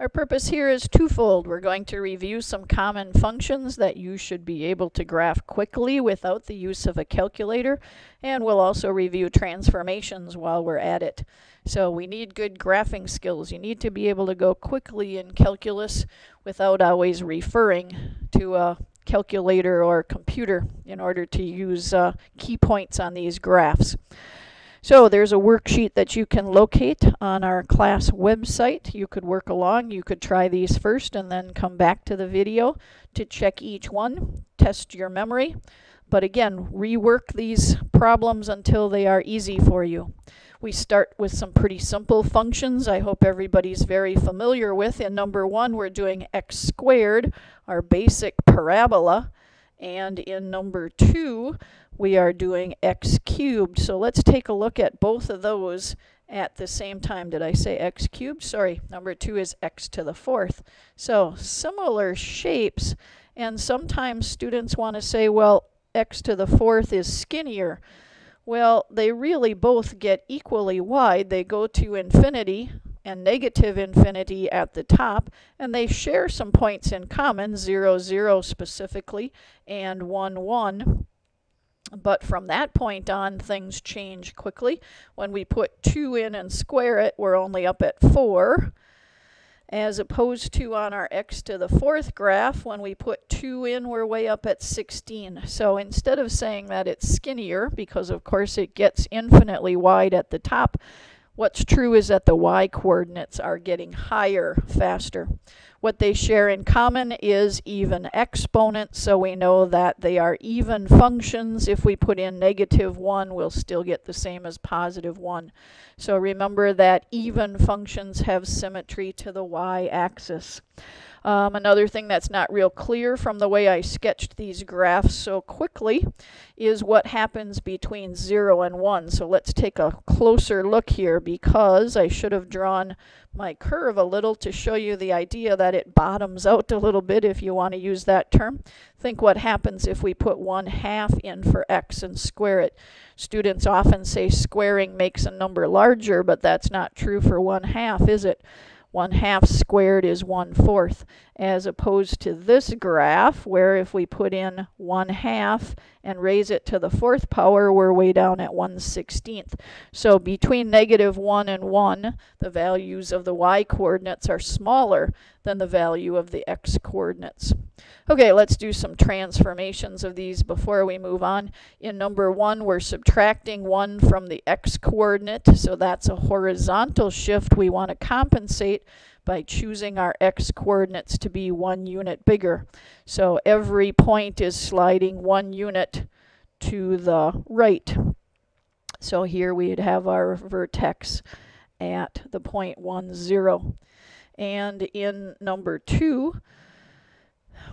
Our purpose here is twofold. We're going to review some common functions that you should be able to graph quickly without the use of a calculator, and we'll also review transformations while we're at it. So we need good graphing skills. You need to be able to go quickly in calculus without always referring to a calculator or computer in order to use uh, key points on these graphs. So there's a worksheet that you can locate on our class website. You could work along. You could try these first and then come back to the video to check each one, test your memory. But again, rework these problems until they are easy for you. We start with some pretty simple functions I hope everybody's very familiar with. In number one, we're doing x squared, our basic parabola. And in number two, we are doing x cubed. So let's take a look at both of those at the same time. Did I say x cubed? Sorry, number two is x to the fourth. So similar shapes, and sometimes students want to say, well, x to the fourth is skinnier. Well, they really both get equally wide. They go to infinity and negative infinity at the top, and they share some points in common, 0, 0 specifically, and 1, 1. But from that point on, things change quickly. When we put 2 in and square it, we're only up at 4. As opposed to on our x to the fourth graph, when we put 2 in, we're way up at 16. So instead of saying that it's skinnier, because of course it gets infinitely wide at the top, What's true is that the y coordinates are getting higher faster. What they share in common is even exponents, so we know that they are even functions. If we put in negative 1, we'll still get the same as positive 1. So remember that even functions have symmetry to the y-axis. Um, another thing that's not real clear from the way I sketched these graphs so quickly is what happens between 0 and 1. So let's take a closer look here because I should have drawn my curve a little to show you the idea that it bottoms out a little bit if you want to use that term. Think what happens if we put 1 half in for x and square it. Students often say squaring makes a number larger, but that's not true for 1 half, is it? 1 half squared is 1 fourth, as opposed to this graph where if we put in 1 half and raise it to the fourth power, we're way down at 1 16th. So between negative 1 and 1, the values of the y coordinates are smaller than the value of the x coordinates. Okay, let's do some transformations of these before we move on. In number 1, we're subtracting 1 from the x coordinate, so that's a horizontal shift we want to compensate by choosing our x coordinates to be one unit bigger. So every point is sliding one unit to the right. So here we'd have our vertex at the point 1, 0. And in number 2,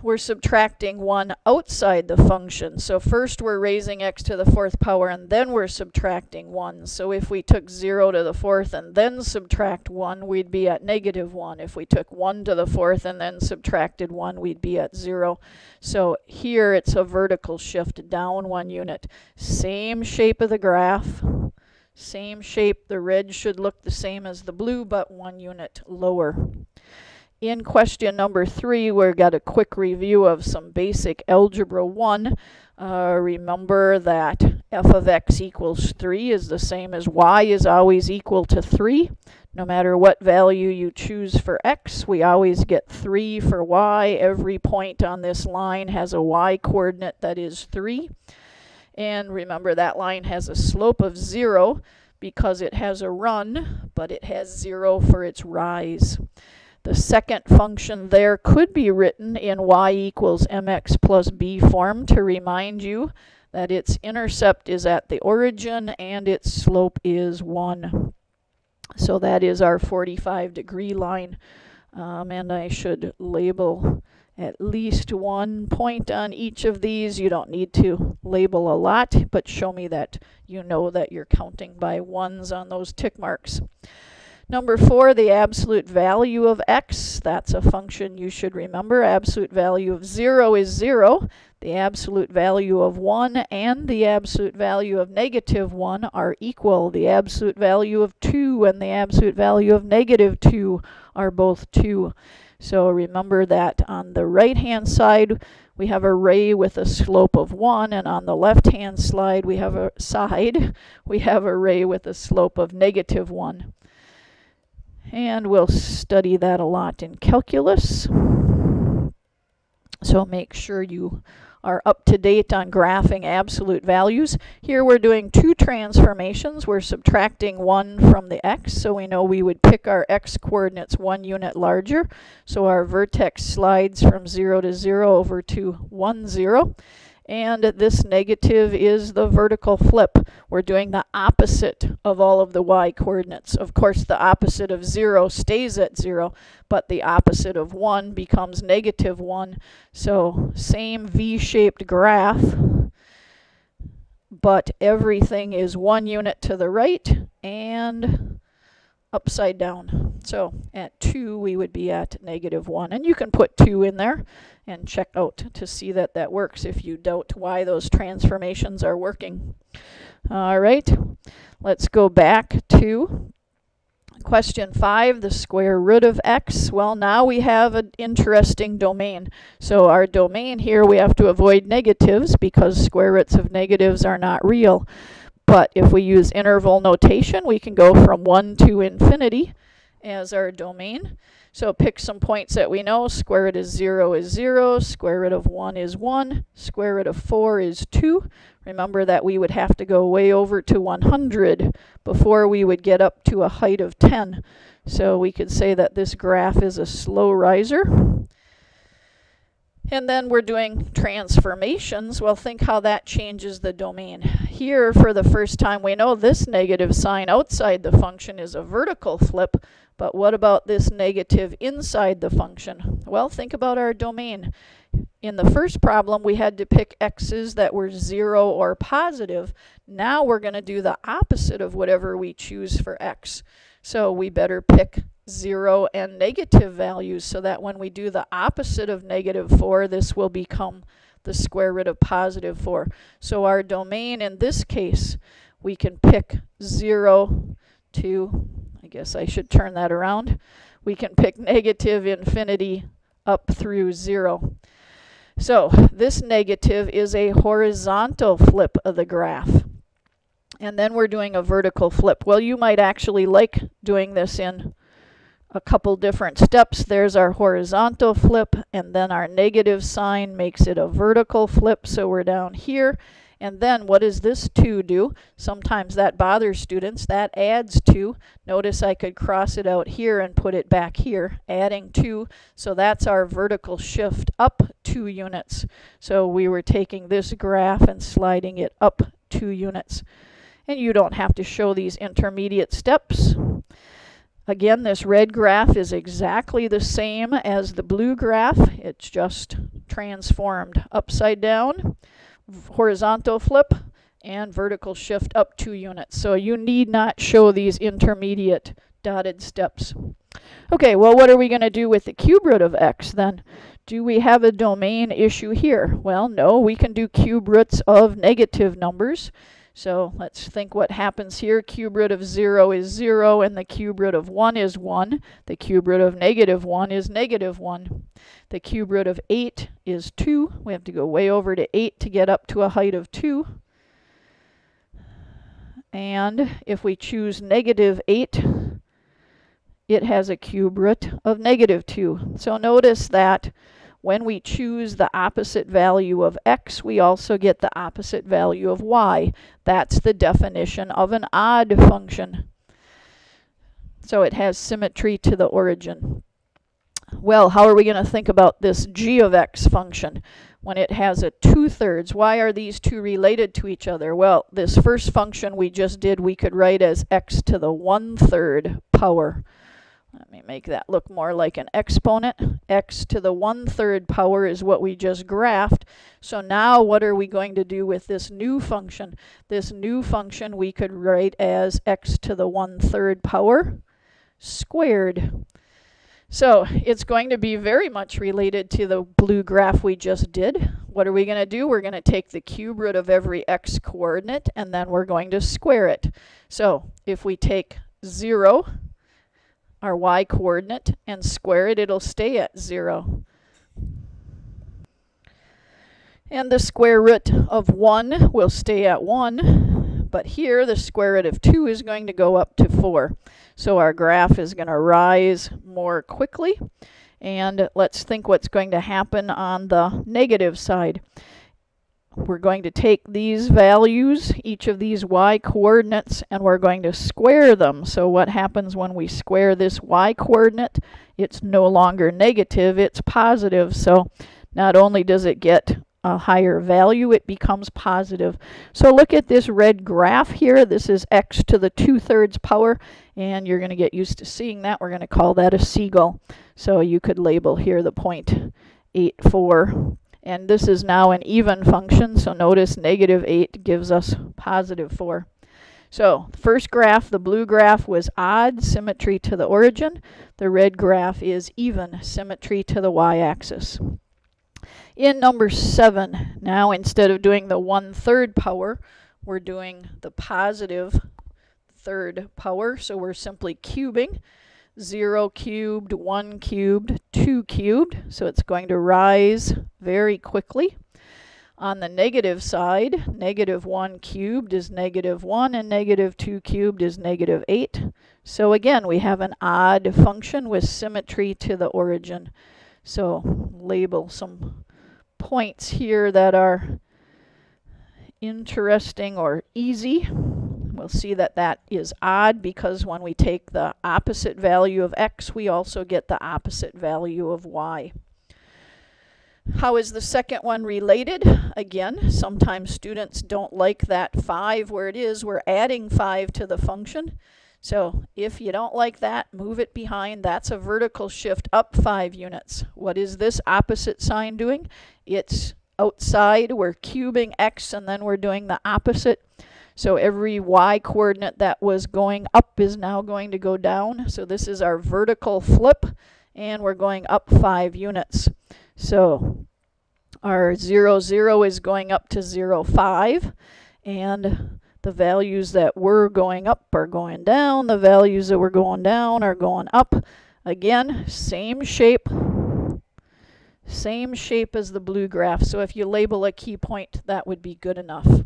we're subtracting 1 outside the function. So first we're raising x to the fourth power and then we're subtracting 1. So if we took 0 to the fourth and then subtract 1, we'd be at negative 1. If we took 1 to the fourth and then subtracted 1, we'd be at 0. So here it's a vertical shift down one unit. Same shape of the graph. Same shape. The red should look the same as the blue, but one unit lower. In question number three, we've got a quick review of some basic Algebra 1. Uh, remember that f of x equals 3 is the same as y is always equal to 3. No matter what value you choose for x, we always get 3 for y. Every point on this line has a y coordinate that is 3. And remember that line has a slope of 0 because it has a run, but it has 0 for its rise. The second function there could be written in y equals mx plus b form to remind you that its intercept is at the origin and its slope is 1. So that is our 45 degree line. Um, and I should label at least one point on each of these. You don't need to label a lot, but show me that you know that you're counting by ones on those tick marks. Number four, the absolute value of x. That's a function you should remember. Absolute value of 0 is 0. The absolute value of 1 and the absolute value of negative 1 are equal. The absolute value of 2 and the absolute value of negative 2 are both 2. So remember that on the right-hand side, we have a ray with a slope of 1, and on the left-hand slide, we have a side, we have a ray with a slope of negative 1. And we'll study that a lot in calculus. So make sure you are up to date on graphing absolute values. Here we're doing two transformations. We're subtracting 1 from the x, so we know we would pick our x coordinates one unit larger. So our vertex slides from 0 to 0 over to 1, 0 and this negative is the vertical flip. We're doing the opposite of all of the y coordinates. Of course, the opposite of 0 stays at 0, but the opposite of 1 becomes negative 1. So same V-shaped graph, but everything is one unit to the right and upside down. So at 2, we would be at negative 1. And you can put 2 in there and check out to see that that works if you doubt why those transformations are working. All right, let's go back to question 5, the square root of x. Well, now we have an interesting domain. So our domain here, we have to avoid negatives because square roots of negatives are not real. But if we use interval notation, we can go from 1 to infinity as our domain. So pick some points that we know. Square root of 0 is 0. Square root of 1 is 1. Square root of 4 is 2. Remember that we would have to go way over to 100 before we would get up to a height of 10. So we could say that this graph is a slow riser. And then we're doing transformations. Well, think how that changes the domain. Here, for the first time, we know this negative sign outside the function is a vertical flip, but what about this negative inside the function? Well, think about our domain. In the first problem, we had to pick x's that were 0 or positive. Now we're going to do the opposite of whatever we choose for x. So we better pick 0 and negative values so that when we do the opposite of negative 4, this will become the square root of positive 4. So our domain in this case, we can pick 0 to, I guess I should turn that around. We can pick negative infinity up through 0. So this negative is a horizontal flip of the graph. And then we're doing a vertical flip. Well, you might actually like doing this in a couple different steps. There's our horizontal flip, and then our negative sign makes it a vertical flip, so we're down here. And then what does this 2 do? Sometimes that bothers students. That adds 2. Notice I could cross it out here and put it back here, adding 2. So that's our vertical shift up 2 units. So we were taking this graph and sliding it up 2 units. And you don't have to show these intermediate steps. Again, this red graph is exactly the same as the blue graph. It's just transformed upside down, horizontal flip, and vertical shift up two units. So you need not show these intermediate dotted steps. Okay, well, what are we going to do with the cube root of x then? Do we have a domain issue here? Well, no, we can do cube roots of negative numbers. So let's think what happens here. Cube root of 0 is 0, and the cube root of 1 is 1. The cube root of negative 1 is negative 1. The cube root of 8 is 2. We have to go way over to 8 to get up to a height of 2. And if we choose negative 8, it has a cube root of negative 2. So notice that when we choose the opposite value of x, we also get the opposite value of y. That's the definition of an odd function. So it has symmetry to the origin. Well, how are we going to think about this g of x function when it has a 2 thirds? Why are these two related to each other? Well, this first function we just did, we could write as x to the one-third power. Let me make that look more like an exponent. x to the one-third power is what we just graphed. So now what are we going to do with this new function? This new function we could write as x to the one-third power. squared. So it's going to be very much related to the blue graph we just did. What are we going to do? We're going to take the cube root of every x coordinate and then we're going to square it. So if we take 0, our y coordinate, and square it, it'll stay at 0. And the square root of 1 will stay at 1, but here the square root of 2 is going to go up to 4. So our graph is going to rise more quickly. And let's think what's going to happen on the negative side. We're going to take these values, each of these y coordinates, and we're going to square them. So what happens when we square this y coordinate? It's no longer negative, it's positive. So not only does it get a higher value, it becomes positive. So look at this red graph here. This is x to the 2 thirds power, and you're going to get used to seeing that. We're going to call that a seagull. So you could label here the 0.84. And this is now an even function, so notice negative 8 gives us positive 4. So first graph, the blue graph was odd, symmetry to the origin. The red graph is even, symmetry to the y-axis. In number seven, now instead of doing the one-third power, we're doing the positive third power. So we're simply cubing. 0 cubed, 1 cubed, 2 cubed. So it's going to rise very quickly. On the negative side, negative 1 cubed is negative 1 and negative 2 cubed is negative 8. So again, we have an odd function with symmetry to the origin. So label some points here that are interesting or easy. We'll see that that is odd because when we take the opposite value of x, we also get the opposite value of y. How is the second one related? Again, sometimes students don't like that 5 where it is. We're adding 5 to the function. So if you don't like that, move it behind. That's a vertical shift up 5 units. What is this opposite sign doing? It's outside. We're cubing x and then we're doing the opposite. So every y coordinate that was going up is now going to go down. So this is our vertical flip and we're going up 5 units. So our 0, 0 is going up to 0, 5 and the values that were going up are going down. The values that were going down are going up. Again, same shape. Same shape as the blue graph. So if you label a key point, that would be good enough.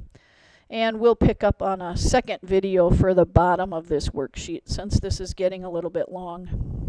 And we'll pick up on a second video for the bottom of this worksheet since this is getting a little bit long.